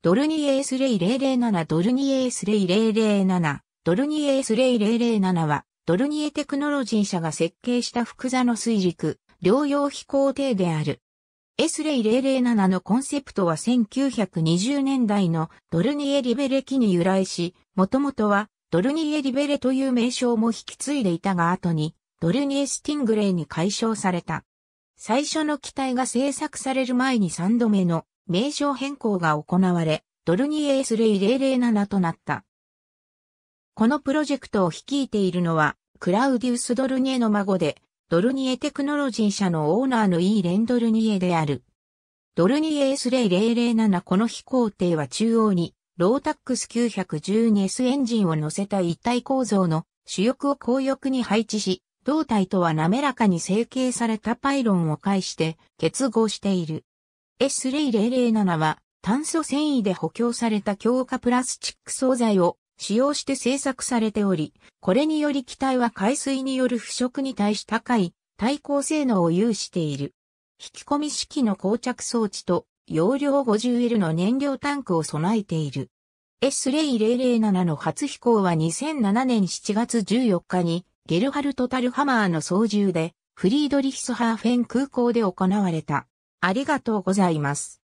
ドルニエースレイ007ドルニエースレイ007ドルニエースレイ007はドルニエテクノロジー社が設計した複座の水軸、療養飛行艇である。S レイ007のコンセプトは1920年代のドルニエリベレ機に由来し、もともとはドルニエリベレという名称も引き継いでいたが後にドルニエスティングレイに改称された。最初の機体が製作される前に3度目の名称変更が行われ、ドルニエースレイ007となった。このプロジェクトを率いているのは、クラウディウス・ドルニエの孫で、ドルニエテクノロジー社のオーナーのイーレン・ドルニエである。ドルニエースレイ007この飛行艇は中央に、ロータックス 912S エンジンを乗せた一体構造の主翼を後翼に配置し、胴体とは滑らかに成形されたパイロンを介して結合している。S レイ007は炭素繊維で補強された強化プラスチック素材を使用して製作されており、これにより機体は海水による腐食に対し高い対抗性能を有している。引き込み式の膠着装置と容量 50L の燃料タンクを備えている。S レイ007の初飛行は2007年7月14日にゲルハルト・タルハマーの操縦でフリードリヒスハーフェン空港で行われた。ありがとうございます。